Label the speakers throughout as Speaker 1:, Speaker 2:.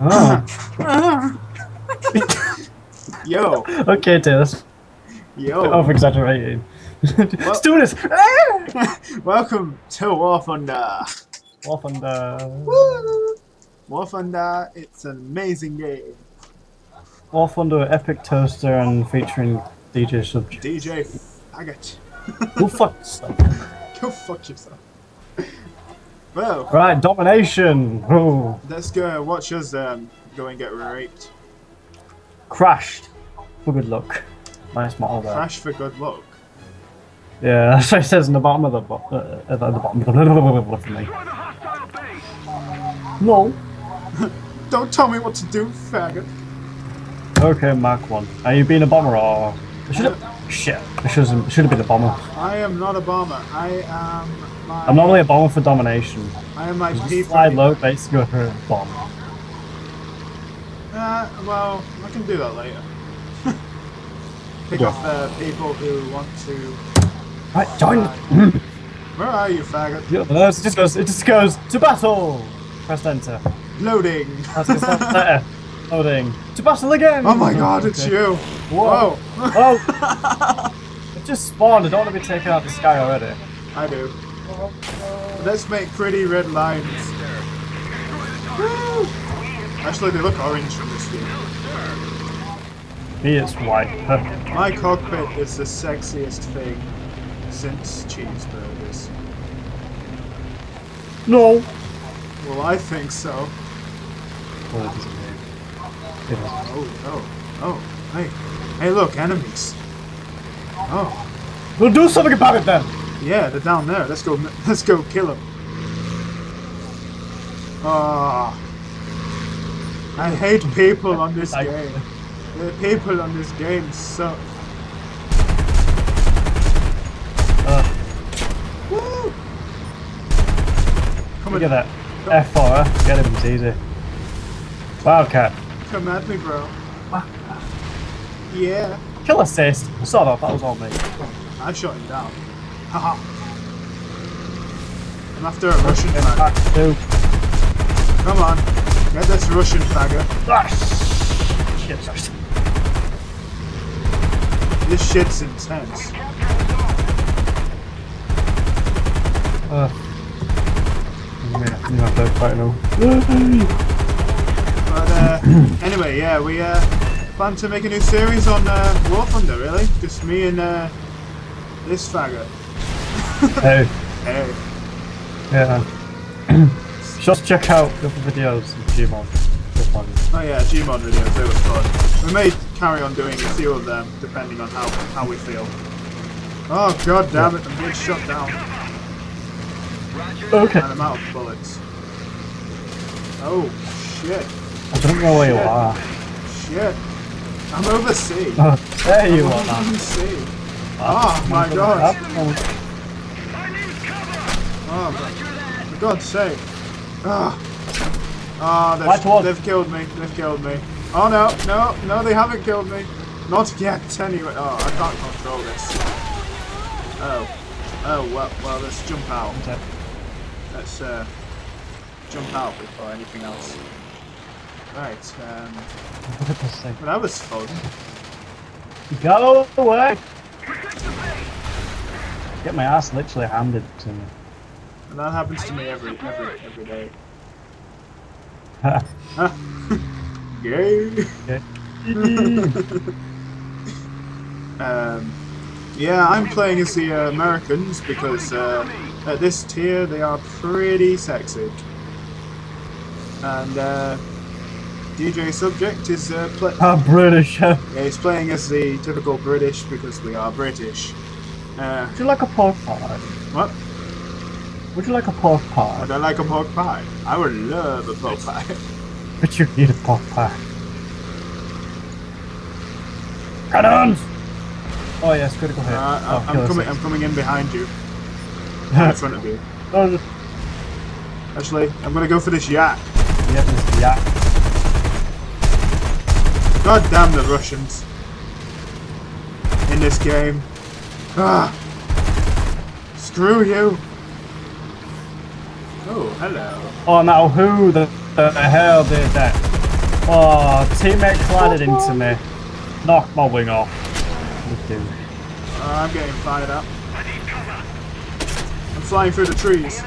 Speaker 1: Oh.
Speaker 2: Yo,
Speaker 1: okay, Taylor.
Speaker 2: yo.
Speaker 1: Over exaggerating. Let's do this!
Speaker 2: Welcome to War Thunder.
Speaker 1: And uh,
Speaker 2: Woo! War Thunder, it's an amazing game.
Speaker 1: War Thunder Epic Toaster and featuring DJ Subjekt.
Speaker 2: DJ Faggot.
Speaker 1: Who fuck yourself?
Speaker 2: Go fuck yourself. Well,
Speaker 1: Right, domination! Oh,
Speaker 2: let's go watch us um, go and get raped.
Speaker 1: crashed. For good luck. Nice model there.
Speaker 2: Crash for good luck.
Speaker 1: Yeah, that's what it says in the bottom of the, bo- uh, at the bottom of the for me. No.
Speaker 2: Don't tell me what to do, faggot.
Speaker 1: Okay, Mark 1. Are you being a bomber or... I should have... Shit. I should have, been a bomber.
Speaker 2: I am not a bomber. I am my.
Speaker 1: I'm normally a bomber for domination.
Speaker 2: I am my
Speaker 1: Just
Speaker 2: people.
Speaker 1: fly low, basically for a bomb.
Speaker 2: Uh, well, I can do that later. Pick
Speaker 1: Yeah.
Speaker 2: off uh, people who want to.
Speaker 1: Right, join.
Speaker 2: Where are you, faggot?
Speaker 1: Yeah, no, it just goes. It just goes to battle. Press enter.
Speaker 2: Loading.
Speaker 1: That's there. Loading. To battle again.
Speaker 2: Oh my god, it's you.
Speaker 1: Whoa.
Speaker 2: Whoa.
Speaker 1: Oh. it just spawned. I don't want to be taken out of the sky already.
Speaker 2: I do. Let's make pretty red lines. Woo! Actually, they look orange from this view.
Speaker 1: Me, it's white.
Speaker 2: My cockpit is the sexiest thing since cheeseburgers.
Speaker 1: No.
Speaker 2: Well, I think so.
Speaker 1: Well, it doesn't move. It doesn't.
Speaker 2: Oh, oh, oh. Hey, hey, look, enemies. Oh,
Speaker 1: We'll do something about it then.
Speaker 2: yeah, they're down there. Let's go. Let's go kill them. Ah, I hate people on this game. The people on this game suck.
Speaker 1: Uh,
Speaker 2: Woo! Come
Speaker 1: look
Speaker 2: at,
Speaker 1: at that. F4. Get him. It's easy. Wildcat.
Speaker 2: Come at me, bro. Yeah,
Speaker 1: Kill assist. Sort of. That was all me.
Speaker 2: I shot him down. Haha. I'm after a Russian fag.
Speaker 1: Back.
Speaker 2: Come on, get this Russian faggot.
Speaker 1: Ah, shit.
Speaker 2: This shit's intense.
Speaker 1: Uh, you have to fight now.
Speaker 2: But uh, anyway, yeah, we uh, plan to make a new series on uh, War Thunder, really. Just me and uh, this faggot.
Speaker 1: hey,
Speaker 2: Hey,
Speaker 1: yeah. Just check out the other videos of Gmod. They're
Speaker 2: oh yeah, Gmod videos, they were fun. We may carry on doing a few of them, depending on how, how we feel. Oh god damn it, I'm getting shot down.
Speaker 1: Okay.
Speaker 2: And I'm out of bullets. Oh, shit.
Speaker 1: I don't know where you
Speaker 2: Shit.
Speaker 1: are.
Speaker 2: Shit. I'm overseas.
Speaker 1: Oh, there you
Speaker 2: I'm
Speaker 1: are.
Speaker 2: overseas. Oh my god. Oh, for- for God's sake. Ah. Ah,
Speaker 1: Right
Speaker 2: they've, they've killed me. They've killed me. Oh no, no, no, they haven't killed me. Not yet, anyway. Oh, I can't control this. Oh. Oh, well, well, let's jump out. Let's, uh, jump out before anything else. Right, um, well, that was fun.
Speaker 1: Go away! Get my ass literally handed to me.
Speaker 2: And that happens to me every, every, every day. Gay.
Speaker 1: Okay.
Speaker 2: Um, yeah, I'm playing as the uh, Americans because uh, at this tier they are pretty sexy. And uh, DJ Subjekt is uh, pla
Speaker 1: I'm British.
Speaker 2: Yeah, he's playing as the typical British because we are British. Uh,
Speaker 1: you like a pork pie?
Speaker 2: what?
Speaker 1: Would you like a pork pie? Would?
Speaker 2: I like a pork pie? I would love a pork pie.
Speaker 1: but you need a pork pie? Cannons! Oh yes, critical hit.
Speaker 2: Uh,
Speaker 1: oh,
Speaker 2: I'm, coming. I'm coming in behind you, in front of you. Actually, I'm gonna go for this yak.
Speaker 1: yeah, this yak.
Speaker 2: God damn the Russians. In this game. Ah! Screw you! Oh, hello.
Speaker 1: Oh, now who the, the hell did that? Oh, teammate collided into me. Knocked my wing off.
Speaker 2: Uh, I'm getting fired up. I'm flying through the trees.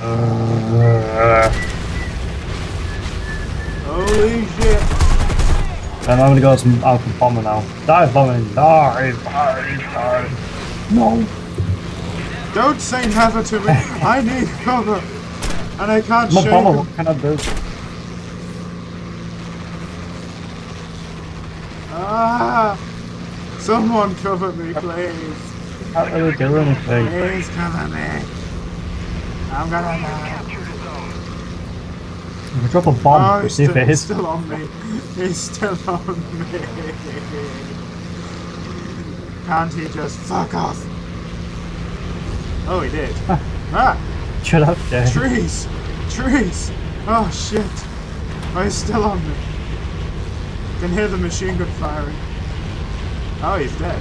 Speaker 1: Uh,
Speaker 2: Holy shit.
Speaker 1: and I'm gonna go some alpha bomber now. Dive bombing. Dive, dive, dive. No.
Speaker 2: Don't say never to me. I need cover. And I can't
Speaker 1: a
Speaker 2: shake
Speaker 1: bomber. What can I do?
Speaker 2: Ah! Someone cover me, please.
Speaker 1: Can't really do anything.
Speaker 2: Please cover me. I'm gonna die.
Speaker 1: If we drop a bomb,
Speaker 2: Oh,
Speaker 1: see if
Speaker 2: still,
Speaker 1: it
Speaker 2: he's still on me. He's still on me. Can't he just fuck off? Oh, he did. ah!
Speaker 1: Shut up, Jay.
Speaker 2: Trees! Trees! Oh shit! Oh, he's still on me. Can hear the machine gun firing. Oh, he's dead.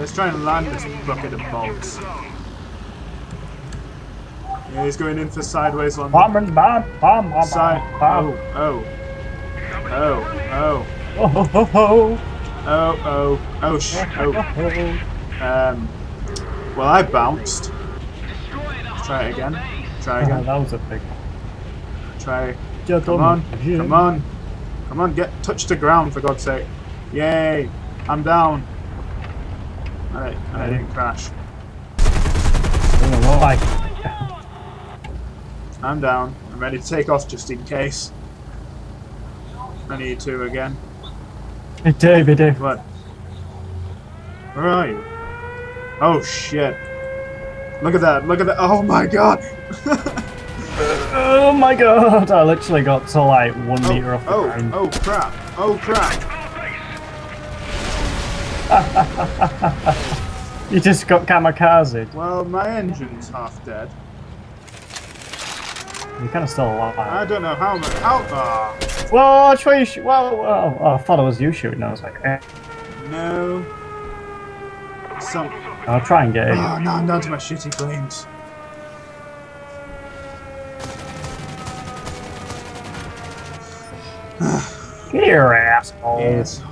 Speaker 2: Let's try and land this bucket of bolts. Yeah, he's going in for sideways landing.
Speaker 1: Bombers, bomb, bomb, bomb,
Speaker 2: Side. Oh, oh. Oh, oh.
Speaker 1: Oh, ho, ho, ho.
Speaker 2: Oh, oh. Oh, sh. Oh. Um. Well, I bounced. Try it again. Try
Speaker 1: Oh,
Speaker 2: again.
Speaker 1: that was a big
Speaker 2: Try.
Speaker 1: Come
Speaker 2: Come on. Come on. Come on. Get touch the ground for God's sake. Yay. I'm down. Alright, I didn't crash.
Speaker 1: Like,
Speaker 2: I'm down. I'm ready to take off just in case. I need to again.
Speaker 1: hey, David, David.
Speaker 2: What? Where are you? Oh shit. Look at that. Look at that. Oh my god.
Speaker 1: Oh my god! I literally got to like one
Speaker 2: oh,
Speaker 1: meter off the
Speaker 2: oh,
Speaker 1: ground.
Speaker 2: oh crap. Oh crap.
Speaker 1: You just got kamikaze.
Speaker 2: Well, my engine's half dead.
Speaker 1: You're kind of still
Speaker 2: I don't know how much. How? Ah.
Speaker 1: Well, I'll try you shoot. Well, well, I thought it was you shooting. I was like, eh.
Speaker 2: No. Some.
Speaker 1: I'll try and get it.
Speaker 2: Oh, no, I'm down to my shitty planes.
Speaker 1: Here, asshole.
Speaker 2: Yes.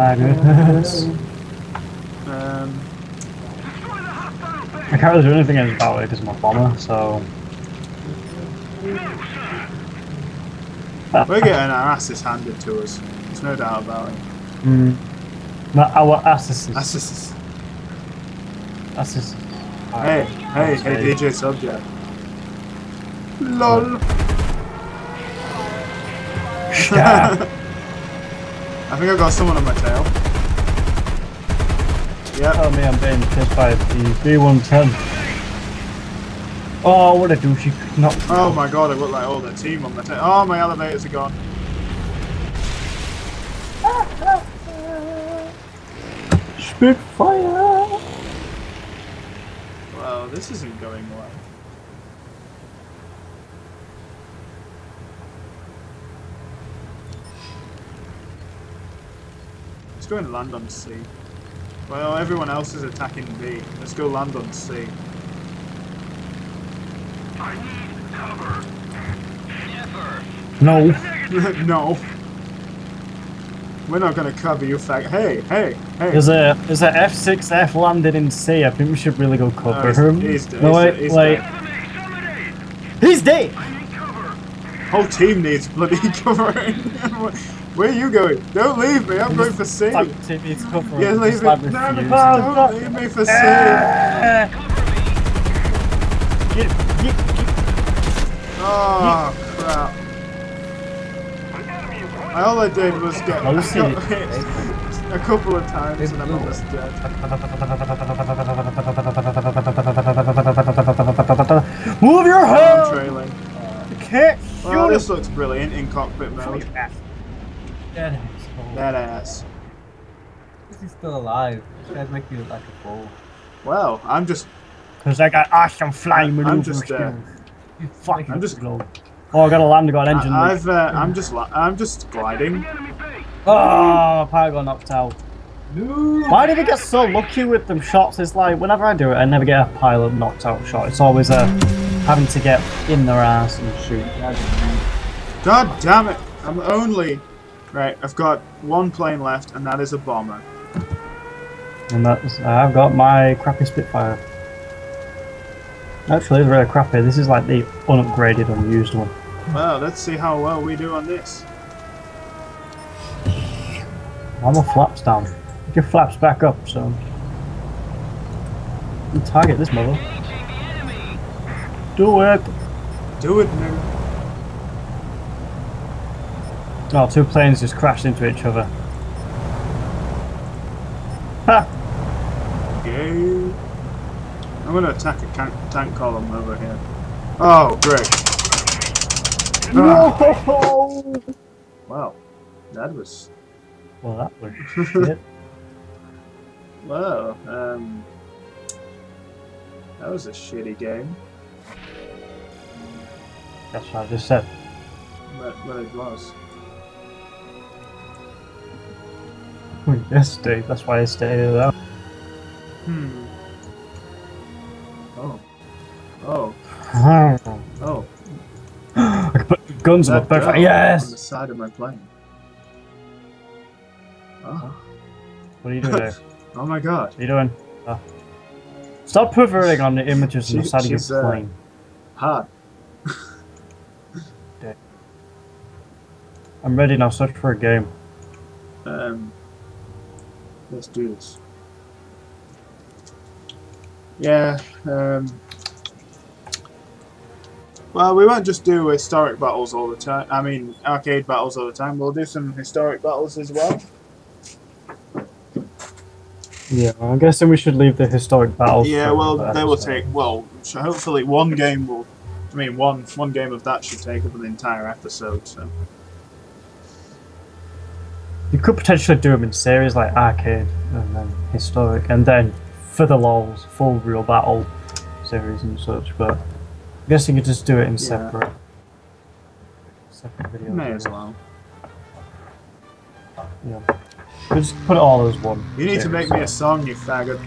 Speaker 1: My goodness.
Speaker 2: Um.
Speaker 1: I can't really do anything about it because I'm a bomber, so.
Speaker 2: We're getting our asses handed to us. There's no doubt about it.
Speaker 1: Mm. No, our asses.
Speaker 2: Asses.
Speaker 1: Asses.
Speaker 2: Hey, hey, hey, DJ Subjekt. LOL.
Speaker 1: Yeah.
Speaker 2: I think I got someone on my tail. Yeah.
Speaker 1: Oh me I'm being kissed by the B110. Oh, what a douchey. No.
Speaker 2: Oh my god, I got like all the team on my tail. Oh, my elevators are gone.
Speaker 1: Spitfire!
Speaker 2: Well, this isn't going well. Let's go and land on C. Well, everyone else is attacking B. Let's go land on C.
Speaker 1: No.
Speaker 2: no. We're not gonna cover you, fag. Hey, hey, hey.
Speaker 1: There's a there's a F6F landed in C. I think we should really go cover
Speaker 2: he's-
Speaker 1: him.
Speaker 2: he's dead,
Speaker 1: no
Speaker 2: he's
Speaker 1: wait,
Speaker 2: dead, he's
Speaker 1: wait.
Speaker 2: dead.
Speaker 1: He's dead.
Speaker 2: Whole team needs bloody covering. Where are you going? Don't leave me. I'm going for C.
Speaker 1: Fuck, cover.
Speaker 2: Yeah, leave
Speaker 1: Just
Speaker 2: me.
Speaker 1: like
Speaker 2: No, no,
Speaker 1: refuse.
Speaker 2: don't leave me for C.
Speaker 1: Ah. Get, get, get.
Speaker 2: Oh crap! All I did was get
Speaker 1: Oh,
Speaker 2: I got hit a couple of times and I'm almost dead.
Speaker 1: Move your
Speaker 2: I'm
Speaker 1: head!
Speaker 2: trailing.
Speaker 1: You can't
Speaker 2: Well,
Speaker 1: shoot
Speaker 2: this looks brilliant in cockpit mode.
Speaker 1: Dead asshole.
Speaker 2: That ass.
Speaker 3: He's still alive. This guy's making you like a fool.
Speaker 2: Well, I'm just
Speaker 1: Cause I got awesome flying
Speaker 2: I'm just, uh,
Speaker 1: skills. You fucking
Speaker 2: I'm just-
Speaker 1: blow. Oh, I got a land, I got an engine.
Speaker 2: I, I've, uh, I'm just, I'm just gliding.
Speaker 1: Oh, pilot got knocked out. Why did I get so lucky with them shots? It's like whenever I do it, I never get a pilot knocked out shot. It's always a having to get in their ass and shoot.
Speaker 2: God damn it! I'm only right. I've got one plane left, and that is a bomber.
Speaker 1: And that's I've got my crappy Spitfire. Actually, it's really crappy. This is like the unupgraded, unused one.
Speaker 2: Well, let's see how well we do on this.
Speaker 1: I'm a flaps down. Get your flaps back up, so. You target this mother. Do it!
Speaker 2: Do it, nigga.
Speaker 1: Oh, two planes just crashed into each other. Ha!
Speaker 2: Gay. I'm gonna attack a tank, tank column over here. Oh, great. Ah,
Speaker 1: No!
Speaker 2: wow, that was
Speaker 1: Well, that was shit.
Speaker 2: well. Um, that was a shitty game,
Speaker 1: That's what I just said.
Speaker 2: but, but it was.
Speaker 1: Yes, Dave. That's why I stayed out.
Speaker 2: Hmm. Oh. Oh.
Speaker 1: I
Speaker 2: Oh.
Speaker 1: can put guns on
Speaker 2: That
Speaker 1: the both.
Speaker 2: girl on the side of my plane. Oh.
Speaker 1: What are you doing there?
Speaker 2: Oh my god.
Speaker 1: What are you doing? Oh. Stop hovering on the images on the side of your
Speaker 2: uh,
Speaker 1: plane.
Speaker 2: Hard.
Speaker 1: I'm ready now. Search for a game.
Speaker 2: Um, let's do this. Yeah. Um, well, we won't just do historic battles all the time. I mean, arcade battles all the time. We'll do some historic battles as well.
Speaker 1: Yeah, I'm guessing we should leave the historic battles.
Speaker 2: Yeah. Well, they will
Speaker 1: episode.
Speaker 2: take. Well, so hopefully one game will. I mean, one one game of that should take up an entire episode. So.
Speaker 1: You could potentially do them in series like arcade and then historic, and then for the lols, full real battle series and such. But I guess you could just do it in
Speaker 2: Yeah.
Speaker 1: separate, separate videos.
Speaker 2: May as well.
Speaker 1: Yeah. We'll just put it all as one.
Speaker 2: You need to make me a song, you faggot.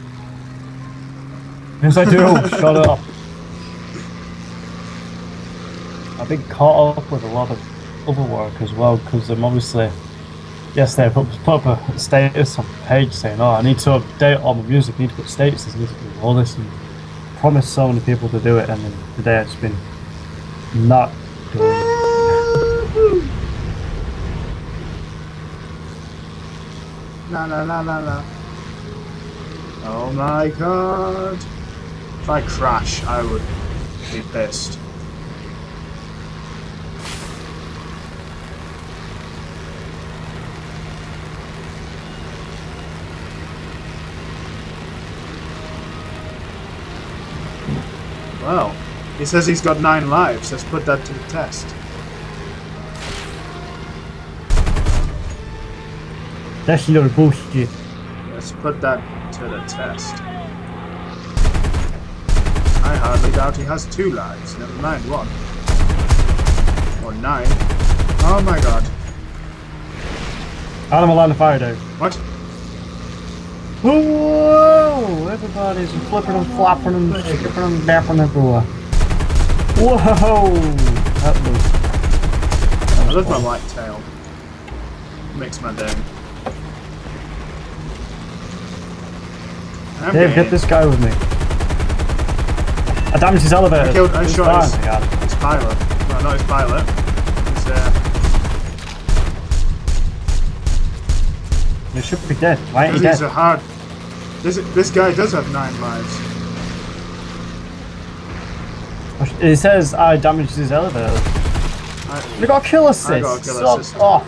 Speaker 1: Yes, I do. Shut up. I've been caught up with a lot of other work as well because I'm obviously yesterday I put, put up a status on the page saying, "Oh, I need to update all my music. I need to put statuses. I need to do all this." And promised so many people to do it, and then today just been not doing it.
Speaker 2: La la la la la. Oh my god. If I crash, I would be pissed. Well, he says he's got nine lives. Let's put that to the test.
Speaker 1: That's your bullshit.
Speaker 2: Let's put that to the test. I hardly doubt he has two lives, never mind one. Or nine. Oh my god.
Speaker 1: Animal line of fire, Dave.
Speaker 2: What?
Speaker 1: Whoa! Everybody's flipping and flopping and skipping and dapping everywhere. Whoa! That was.
Speaker 2: I love my white tail. Makes my day. I'm
Speaker 1: Dave, get this guy with me. I damaged his elevator.
Speaker 2: I killed- I
Speaker 1: It's
Speaker 2: shot his- his pilot. No, not his pilot. His, uh,
Speaker 1: He should be dead. Why ain't he
Speaker 2: Because he's
Speaker 1: dead?
Speaker 2: a hard. This this guy does have nine lives.
Speaker 1: It says I damaged his elevator.
Speaker 2: I,
Speaker 1: You got a kill assist.
Speaker 2: I got a kill
Speaker 1: Suck
Speaker 2: assist.
Speaker 1: off.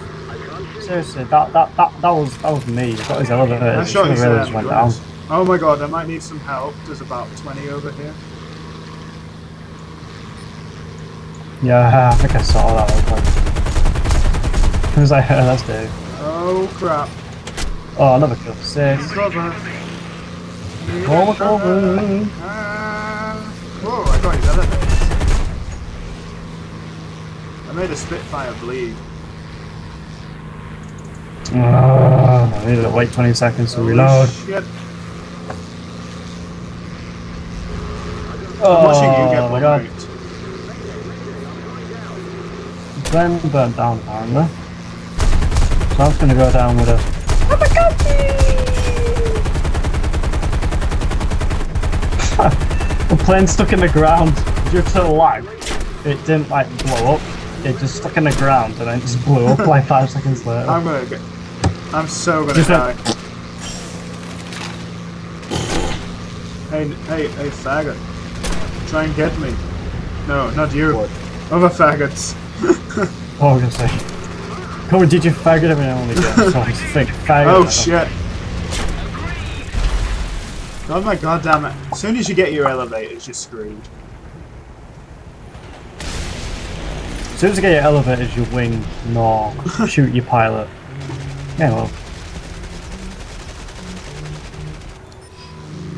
Speaker 1: Seriously, that, that that that was that was me. I got his elevator.
Speaker 2: I shot his
Speaker 1: really went down.
Speaker 2: Oh my god, I might need some help. There's about 20 over here.
Speaker 1: Yeah, I think I saw that one. It was like, that's Dave.
Speaker 2: Oh crap.
Speaker 1: Oh, another kill assist.
Speaker 2: Cover.
Speaker 1: Roll it over.
Speaker 2: Ah. Whoa, I got his elevator. made a Spitfire bleed.
Speaker 1: Ah, I need to wait 20 seconds to
Speaker 2: Holy
Speaker 1: reload.
Speaker 2: shit.
Speaker 1: Oh
Speaker 2: I'm watching you get
Speaker 1: my god.
Speaker 2: bombed.
Speaker 1: Glenn burnt down apparently. So I'm gonna go down with a The plane stuck in the ground due to the lag. It didn't like blow up. It just stuck in the ground and then just blew up like five seconds later.
Speaker 2: I'm gonna get. I'm so gonna die. Hey, hey, hey, faggot. Try and get me. No, not you. Other faggots.
Speaker 1: Oh, I was gonna say. Come on, did you faggot every now and again? So I think faggot.
Speaker 2: Oh shit. Oh my god damn it. As soon as you get your elevators, you're screwed.
Speaker 1: As soon as you get your elevators, your wing, nor shoot your pilot. Yeah, well.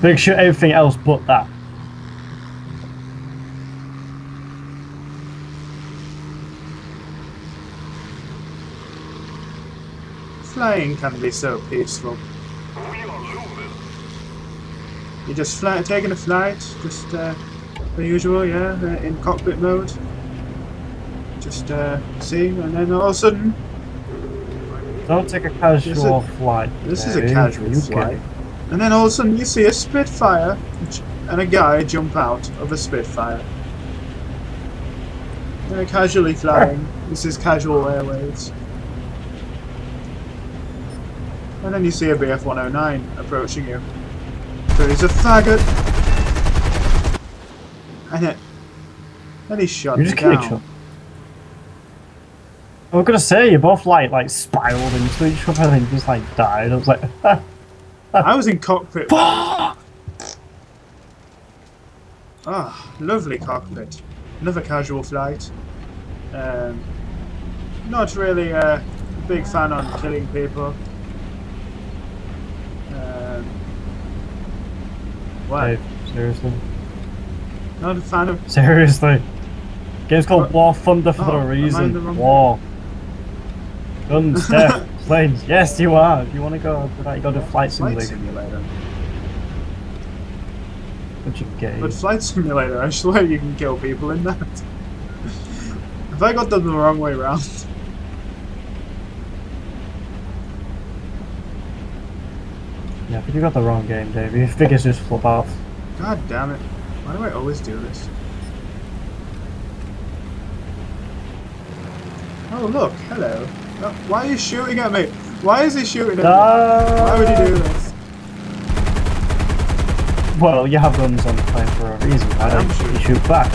Speaker 1: But shoot everything else but that.
Speaker 2: Flying can be so peaceful. You're just fly, taking a flight, just uh, the usual, yeah, uh, in cockpit mode. Just uh, see, and then all of a sudden,
Speaker 1: Don't take a casual flight.
Speaker 2: this is a casual flight. and then all of a sudden you see a Spitfire and a guy jump out of a Spitfire. They're casually flying. This is casual airways. And then you see a BF 109 approaching you. He's a faggot. And it. And he shot
Speaker 1: You
Speaker 2: me
Speaker 1: just killed each
Speaker 2: down.
Speaker 1: other. I was gonna say you both like like spiraled into each other and just like died. I was like,
Speaker 2: I was in cockpit. Ah, lovely cockpit. Another casual flight. Um, not really a big fan on killing people. What?
Speaker 1: Dave, seriously,
Speaker 2: Not a fan of.
Speaker 1: seriously. Game's called? War Thunder for
Speaker 2: Oh,
Speaker 1: a
Speaker 2: am I in the
Speaker 1: reason. War. Guns, death, planes. Yes, you are. If you want to go, like, go to flight
Speaker 2: Flight
Speaker 1: simulator.
Speaker 2: simulator.
Speaker 1: Bunch of.
Speaker 2: But flight simulator, I swear you can kill people in that. Have I got them the wrong way round?
Speaker 1: Yeah, but you got the wrong game, Dave. Your figures just flip off.
Speaker 2: God damn it. Why do I always do this? Oh look, hello. Oh, why are you shooting at me? Why is he shooting at me? Why would he do uh. this?
Speaker 1: Well, you have guns on the plane for a reason. Why don't you shoot back?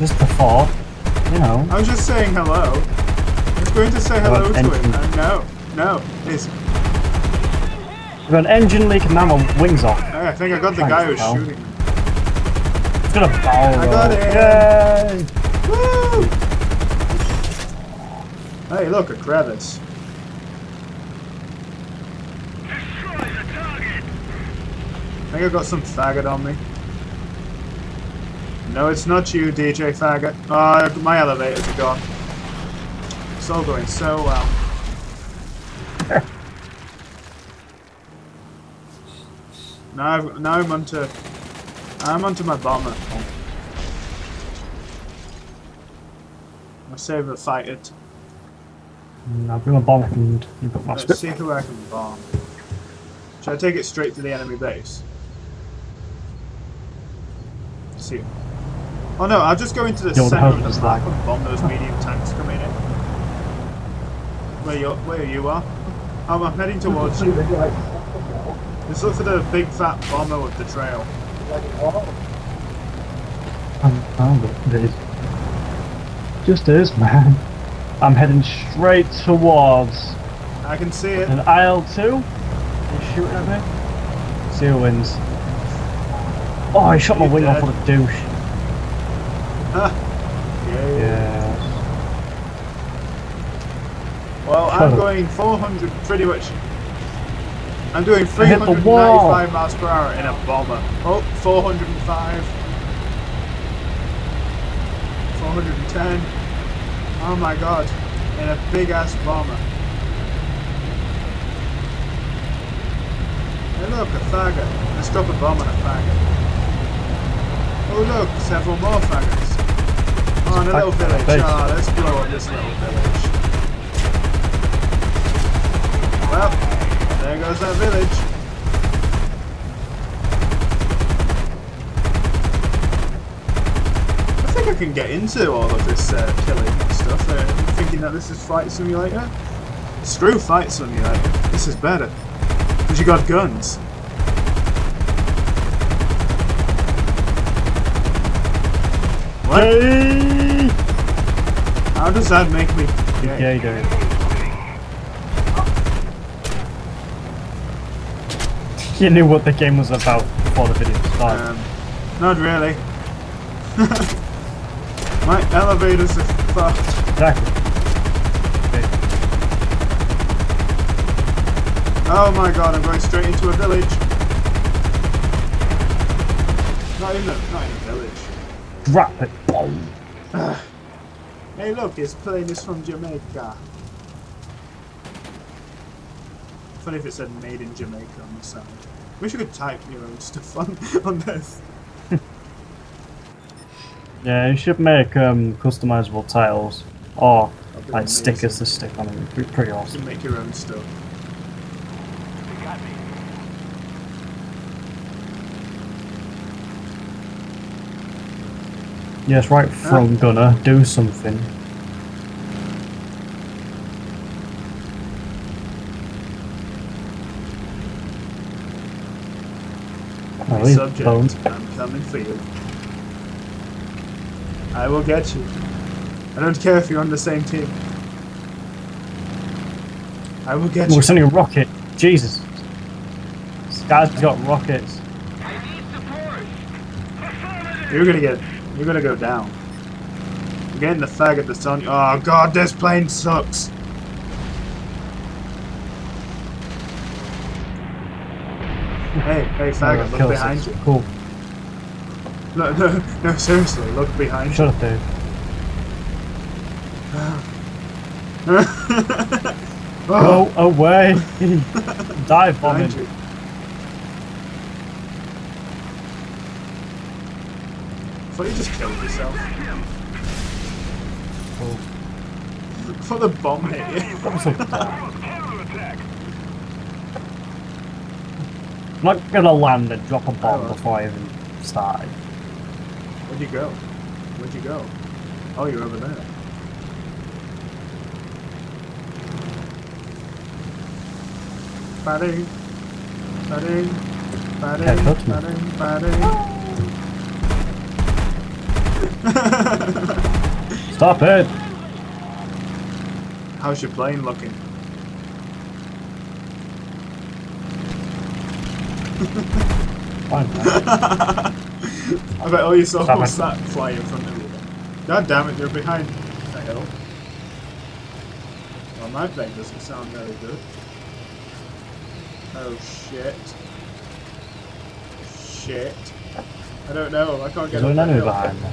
Speaker 1: Just the thought, you know.
Speaker 2: I was just saying hello. I was going to say hello to him. And no, no. It's,
Speaker 1: We've got an engine leak and now my wings off.
Speaker 2: I think I got the
Speaker 1: Thanks,
Speaker 2: guy who's
Speaker 1: pal.
Speaker 2: shooting me.
Speaker 1: It's gonna barrel
Speaker 2: I got
Speaker 1: roll.
Speaker 2: it.
Speaker 1: Yay!
Speaker 2: Woo! Hey, look, a crevice. I think I got some faggot on me. No, it's not you, DJ Faggot. Oh, my elevators are gone. It's all going so well. Now, I've, now I'm onto, I'm onto my bomber. I save the fight it.
Speaker 1: Now bring a bomb and you got my
Speaker 2: Let's see who I can bomb. Should I take it straight to the enemy base? see. Oh no, I'll just go into the center of the map and bomb those medium tanks coming in. Where you where you are? Oh, I'm heading towards you. Just look for the big fat bomber with the trail.
Speaker 1: I found it. It is. Just is, man. I'm heading straight towards
Speaker 2: I can see it.
Speaker 1: an IL-2. He's shooting at me. See who wins. Oh, he shot my wing off
Speaker 2: dead?
Speaker 1: with a douche.
Speaker 2: Yeah.
Speaker 1: Yes.
Speaker 2: Well,
Speaker 1: Shut
Speaker 2: I'm
Speaker 1: up.
Speaker 2: going 400, pretty much. I'm doing
Speaker 1: I hit the wall.
Speaker 2: 395 miles per hour in a bomber. Oh, 405. 410. Oh my god. In a big ass bomber. Hey look, a faggot. Let's drop a bomb on a faggot. Oh look, several more faggots. Oh, and a little village.
Speaker 1: base.
Speaker 2: Oh, let's blow up this little village. Well, there goes that village. I think I can get into all of this uh, killing stuff. Uh, thinking that this is Flight Simulator. Screw Flight Simulator. This is better. Because you got guns. What?
Speaker 1: Gay!
Speaker 2: How does that make me gay?
Speaker 1: Gay, dude. You knew what the game was about before the video started.
Speaker 2: Um, not really. My elevators are fucked.
Speaker 1: exactly. Okay.
Speaker 2: Oh my god, I'm going straight into a village. Not in a, not in a village.
Speaker 1: Drop it. Boom.
Speaker 2: Hey look, it's playing this from Jamaica. Funny if it said made in Jamaica on the side. Wish you could type your own stuff on, on this.
Speaker 1: Yeah, you should make um, customizable titles or like
Speaker 2: amazing.
Speaker 1: stickers to stick on them. It'd be pretty
Speaker 2: You
Speaker 1: awesome.
Speaker 2: can make your own stuff.
Speaker 1: Yes, right front gunner, do something. Oh,
Speaker 2: Subjekt,
Speaker 1: boned.
Speaker 2: I'm coming for you. I will get you. I don't care if you're on the same team. I will get you.
Speaker 1: We're sending a rocket. Jesus. This guy's got rockets.
Speaker 2: You're gonna get. You're gonna go down. You're getting the faggot that's on you. Oh god, this plane sucks. Hey, hey,
Speaker 1: Oh,
Speaker 2: look behind
Speaker 1: six.
Speaker 2: you.
Speaker 1: Cool.
Speaker 2: No, no, no, seriously, look behind you.
Speaker 1: Shut up, dude. Ah.
Speaker 2: oh,
Speaker 1: Go away. Dive bombing.
Speaker 2: you. I thought you just killed yourself. I thought the bomb hit you.
Speaker 1: That was so dumb. I'm not gonna land and drop a bomb
Speaker 2: Oh,
Speaker 1: before I even started.
Speaker 2: Where'd you go? Where'd you go? Oh, you're over there. Batting, batting, batting,
Speaker 1: Yeah, touch me.
Speaker 2: batting, batting.
Speaker 1: Stop it!
Speaker 2: How's your plane looking?
Speaker 1: Fine.
Speaker 2: I bet all you saw
Speaker 1: Stop
Speaker 2: was that fly in front of you. God damn it, you're behind the hill. Well, my plane doesn't sound very good. Oh shit. Shit. I don't know, I can't get
Speaker 1: there
Speaker 2: up
Speaker 1: an
Speaker 2: the
Speaker 1: enemy
Speaker 2: hill.
Speaker 1: behind me?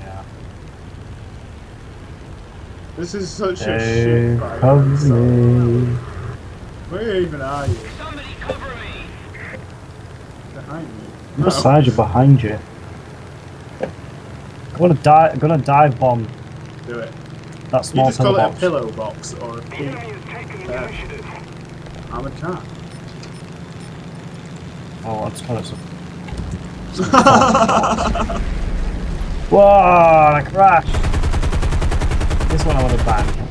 Speaker 1: Yeah.
Speaker 2: This is such a shit fight.
Speaker 1: cover
Speaker 2: So-
Speaker 1: me.
Speaker 2: Where even are you?
Speaker 4: Somebody cover me!
Speaker 2: Behind me.
Speaker 1: I'm beside you, behind you. I'm gonna die. I'm gonna dive bomb
Speaker 2: Do it.
Speaker 1: that
Speaker 2: You
Speaker 1: small
Speaker 2: just call
Speaker 1: pillow
Speaker 2: it a
Speaker 1: box.
Speaker 2: pillow box or a
Speaker 4: The
Speaker 2: pin-
Speaker 4: enemy has taken the
Speaker 2: Uh, armored car.
Speaker 1: Oh, I'll just call it some. Whoa! I crashed. This one I would to banned.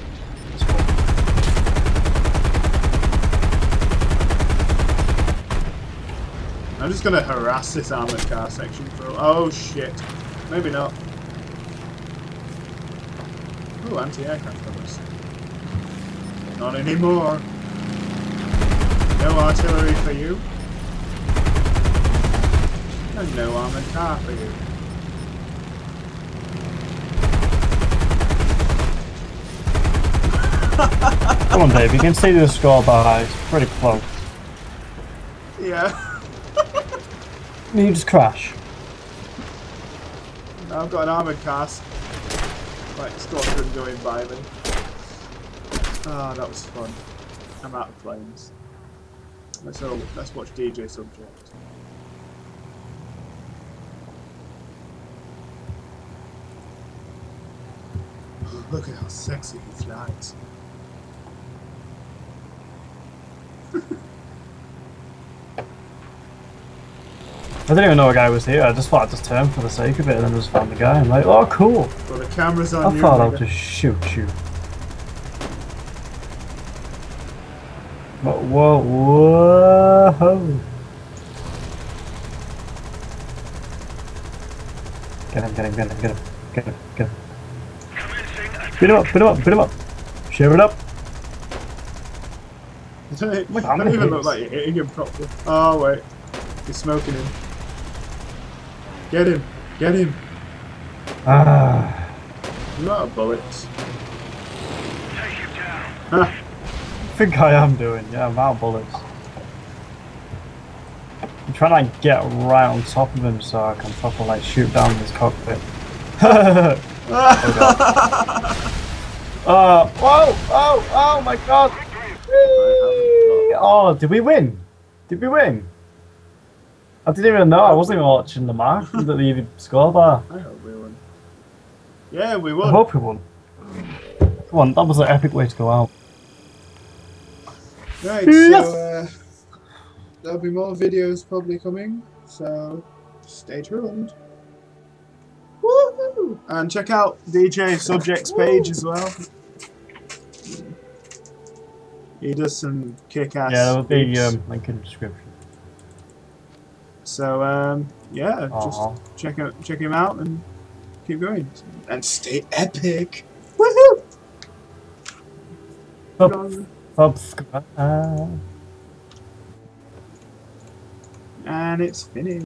Speaker 2: I'm just gonna harass this armored car section for. Oh shit. Maybe not. Ooh, anti-aircraft guns. Not anymore. No artillery for you. And no armored car for you.
Speaker 1: Come on, Dave. You can see the score by. It's pretty close.
Speaker 2: Yeah.
Speaker 1: You just crash.
Speaker 2: I've got an armored car. like squadron going by me. Ah, that was fun. I'm out of flames. Let's all, let's watch DJ Subjekt. Look at how sexy he flies.
Speaker 1: I didn't even know a guy was here. I just thought I'd just turn for the sake of it and then just found the guy. I'm like, oh, cool.
Speaker 2: Well, the camera's on
Speaker 1: I
Speaker 2: you.
Speaker 1: thought I'd just shoot you. But whoa, whoa. Get him, get him, get him, get him, get him, get him. Beat him up, beat him up, beat him up. Share it up.
Speaker 2: I don't,
Speaker 1: Look,
Speaker 2: I
Speaker 1: I'm
Speaker 2: don't even look like you're hitting him properly. Oh wait, you're smoking him. Get him, get him.
Speaker 1: Ah.
Speaker 2: You out of bullets.
Speaker 1: I think I am doing, yeah, I'm out of bullets. I'm trying to get right on top of him so I can properly like shoot down his cockpit. Uh, whoa, oh, oh my god! Whee! Oh, did we win? Did we win? I didn't even know. I wasn't even watching the match. the, the score bar.
Speaker 2: I hope we won. Yeah, we won.
Speaker 1: I hope we won. Come on, that was an epic way to go out.
Speaker 2: Right,
Speaker 1: Yes.
Speaker 2: so uh, there'll be more videos probably coming, so stay tuned. Woohoo! And check out DJ Subjekt's page as well. He does some kick-ass.
Speaker 1: Yeah, will be um, link in the description.
Speaker 2: So um, yeah,
Speaker 1: Aw.
Speaker 2: just check out check him out and keep going and stay epic. Woohoo!
Speaker 1: Sub- subscribe.
Speaker 2: And it's finished.